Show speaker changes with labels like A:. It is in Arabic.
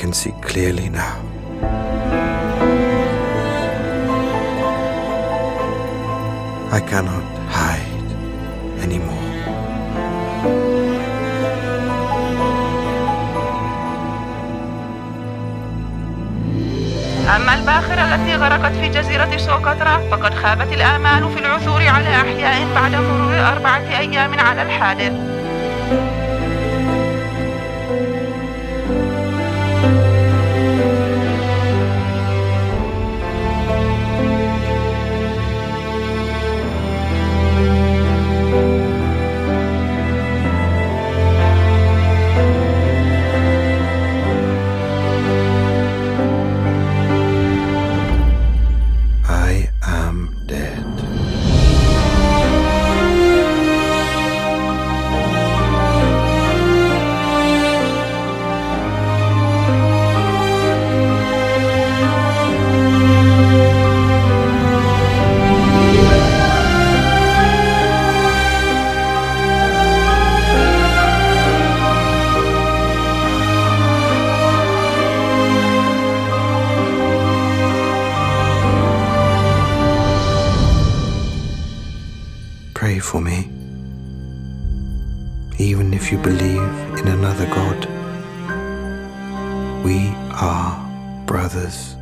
A: can see clearly now. I cannot hide anymore.
B: أما الباخرة التي غرقت في جزيرة سوكوترا فقد خابت الآمال في العثور على أحياء بعد مرور أربعة أيام على الحادث
A: Pray for me. Even if you believe in another God, we are brothers.